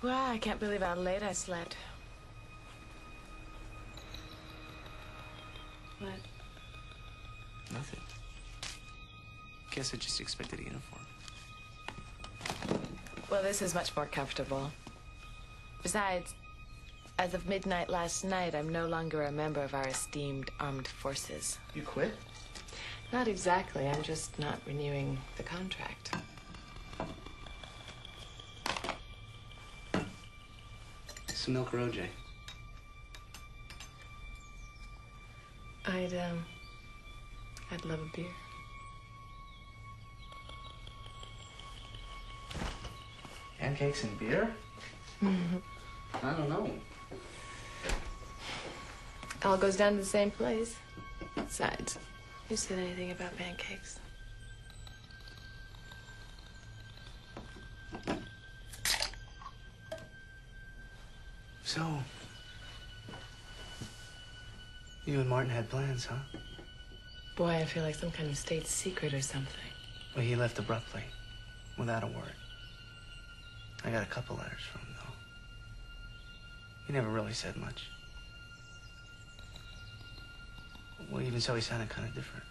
Well, I can't believe how late I slept. What? Nothing. Guess I just expected a uniform. Well, this is much more comfortable. Besides, as of midnight last night, I'm no longer a member of our esteemed armed forces. You quit? Not exactly. I'm just not renewing the contract. Some milk or OJ? I'd, um, I'd love a beer. Pancakes and beer? I don't know. All goes down to the same place. Besides, who said anything about pancakes? So, you and Martin had plans, huh? Boy, I feel like some kind of state secret or something. Well, he left abruptly, without a word. I got a couple letters from him, though. He never really said much. Well, even so, he sounded kind of different.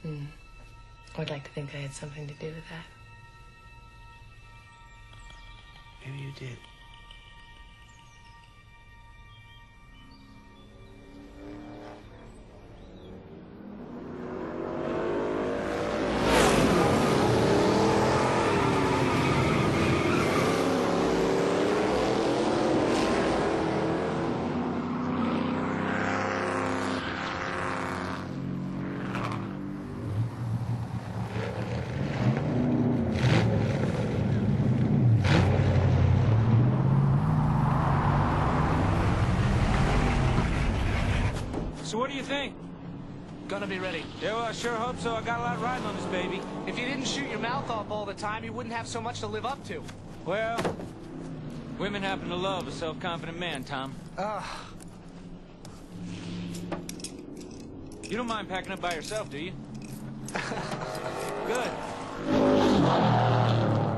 Hmm. I'd like to think I had something to do with that. Maybe you did. So what do you think? Gonna be ready. Yeah, well, I sure hope so. I got a lot riding on this baby. If you didn't shoot your mouth off all the time, you wouldn't have so much to live up to. Well, women happen to love a self-confident man, Tom. Ugh. You don't mind packing up by yourself, do you? Good.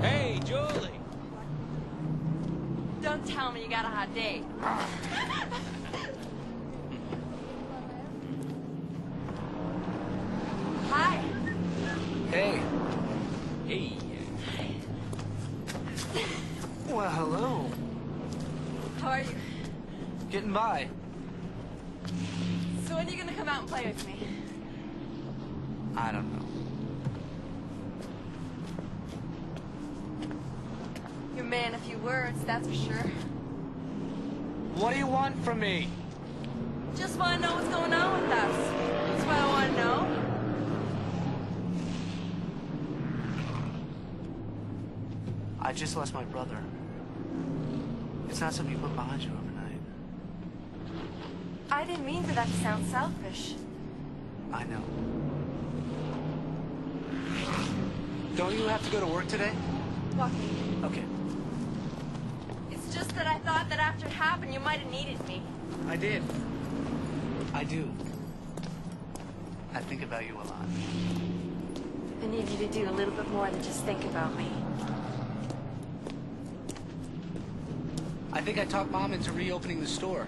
Hey, Julie. Don't tell me you got a hot date. Hi. Hey. Hey. Well, hello. How are you? Getting by. So when are you gonna come out and play with me? I don't know. You're a man of few words, that's for sure. What do you want from me? Just wanna know what's going on with us. That's what I wanna know. I just lost my brother. It's not something you put behind you. I didn't mean for that to sound selfish. I know. Don't you have to go to work today? Walking. Okay. It's just that I thought that after it happened, you might have needed me. I did. I do. I think about you a lot. I need you to do a little bit more than just think about me. I think I talked Mom into reopening the store.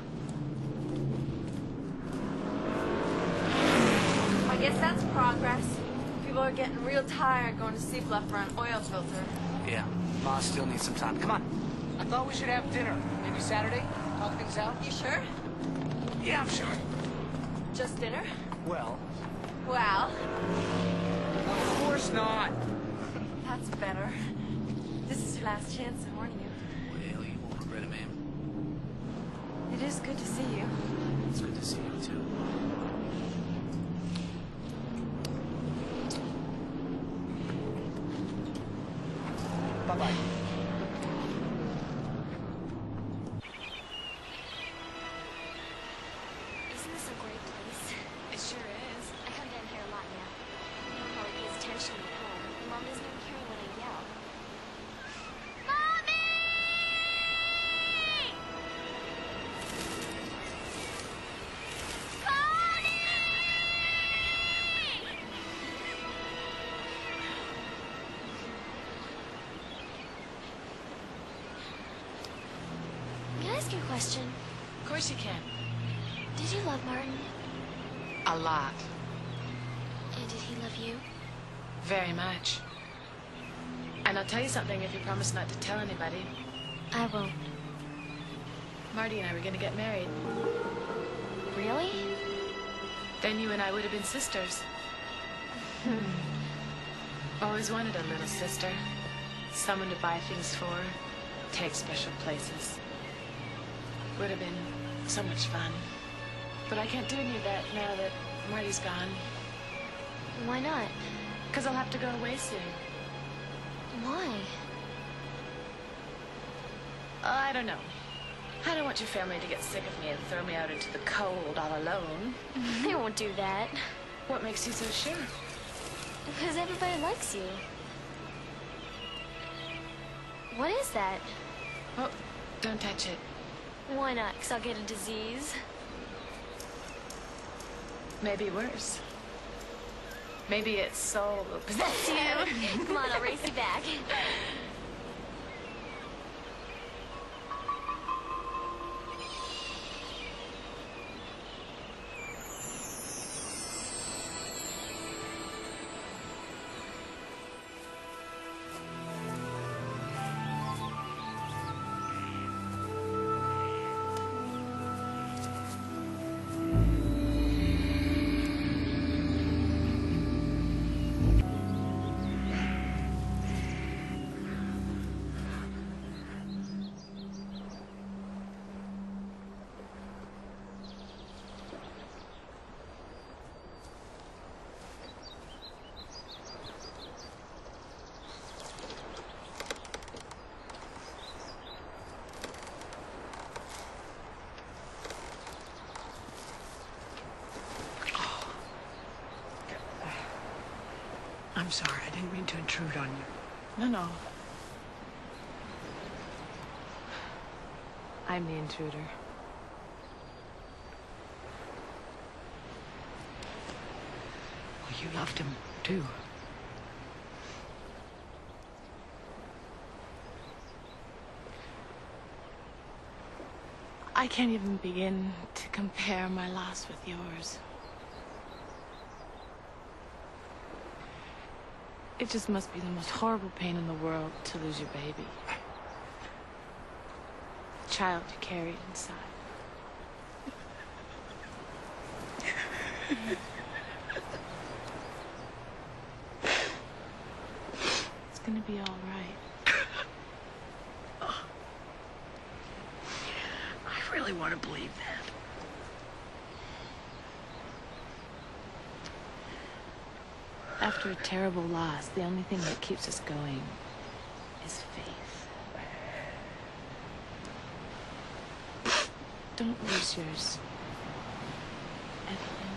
I guess that's progress. People are getting real tired going to Seabluff for an oil filter. Yeah. Ma still needs some time. Come on. I thought we should have dinner. Maybe Saturday? Talk things out? You sure? Yeah, I'm sure. Just dinner? Well, Well, of course not. that's better. This is your last chance of warning you. Well, you won't regret it, ma'am. It is good to see you. It's good to see you, too. Bye-bye. Question? Of course you can. Did you love Martin? A lot. And did he love you? Very much. And I'll tell you something if you promise not to tell anybody. I won't. Marty and I were going to get married. Really? Then you and I would have been sisters. Always wanted a little sister. Someone to buy things for, take special places. Would have been so much fun. But I can't do any of that now that Marty's gone. Why not? Because I'll have to go away soon. Why? I don't know. I don't want your family to get sick of me and throw me out into the cold all alone. They won't do that. What makes you so sure? Because everybody likes you. What is that? Oh, don't touch it. Why not? Because I'll get a disease. Maybe worse. Maybe it's soul will possess you. Come on, I'll race you back. I'm sorry. I didn't mean to intrude on you. No, no. I'm the intruder. Well, you loved him, too. I can't even begin to compare my loss with yours. It just must be the most horrible pain in the world to lose your baby. The child you carried inside. It's gonna be all right. I really want to believe that. After a terrible loss, the only thing that keeps us going is faith. Don't lose yours. Evelyn.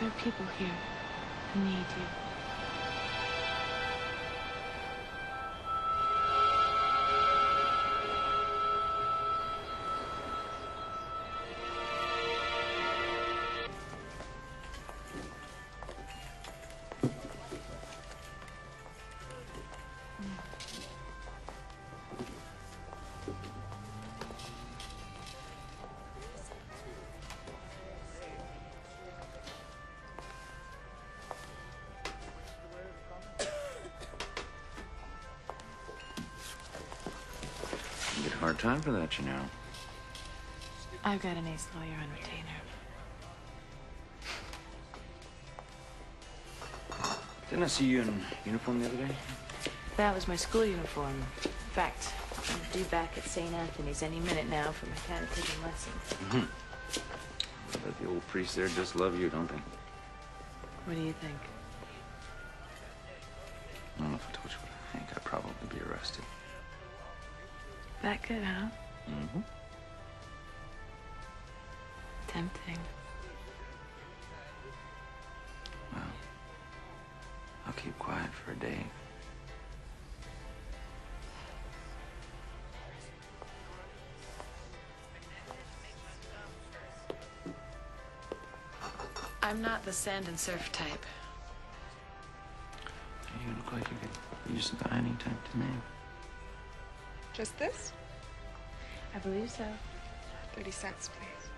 There are people here who need you. Hard time for that, you know. I've got an ace lawyer on retainer. Didn't I see you in uniform the other day? That was my school uniform. In fact, I'm due back at St. Anthony's any minute now for my catechism lesson. Mm-hmm. I bet the old priests there just love you, don't they? What do you think? I don't know if I told you, but I think I'd probably be arrested. That good, huh? Mm-hmm. Tempting. Well, I'll keep quiet for a day. I'm not the sand and surf type. You look like you could use a guy anytime to me. Just this? I believe so. 30 cents, please.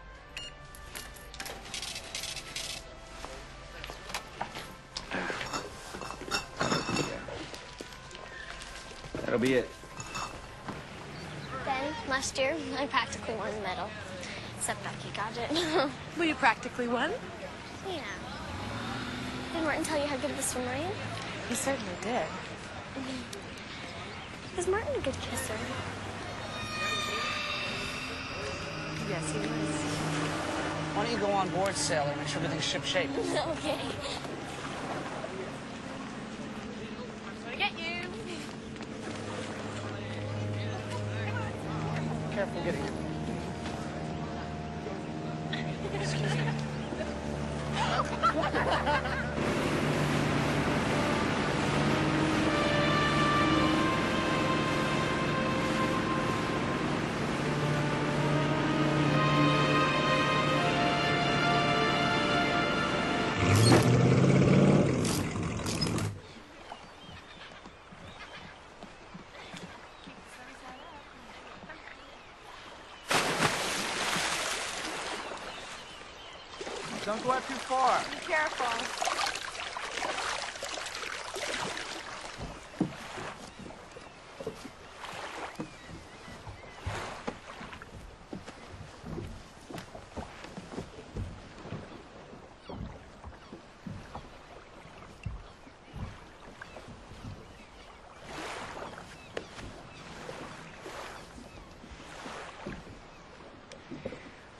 That'll be it. Then, last year, I practically won the medal. Except Becky got it. Well, you practically won. yeah. Did Martin tell you how good of a swimmer I am? He certainly did. Mm-hmm. Is Martin a good kisser? Yes, he was. Why don't you go on board, sailor, make sure everything's shipshape? okay. Get you. Careful getting it. Go out too far. Be careful.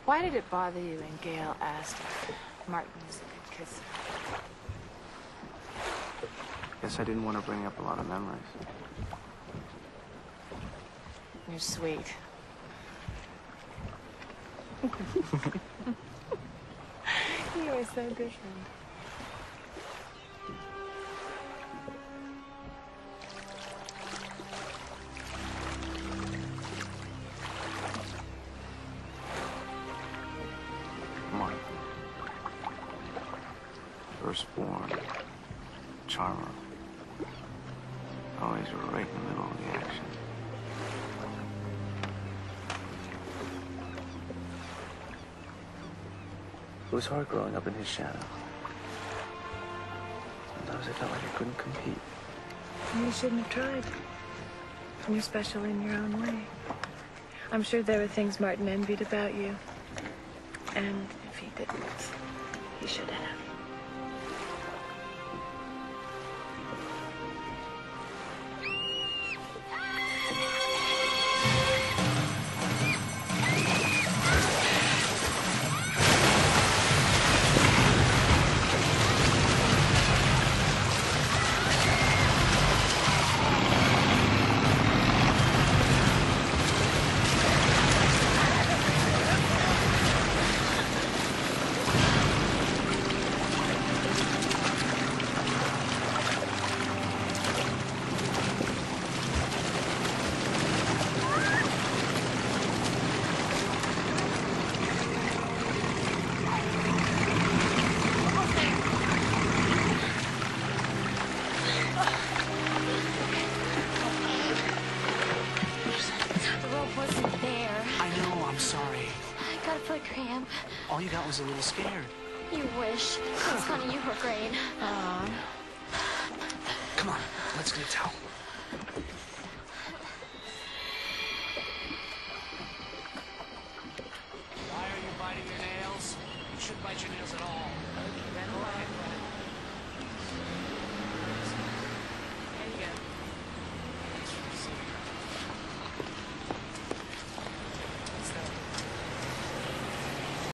Why did it bother you when Gail asked Martin was a good kisser? Guess I didn't want to bring up a lot of memories. You're sweet. you are so different. Firstborn. Charmer. Always right in the middle of the action. It was hard growing up in his shadow. Sometimes I felt like I couldn't compete. You shouldn't have tried. You're special in your own way. I'm sure there were things Martin envied about you. And if he didn't, he should have. Got was a little scared. You wish. It's funny you were great. Come on, let's get a towel.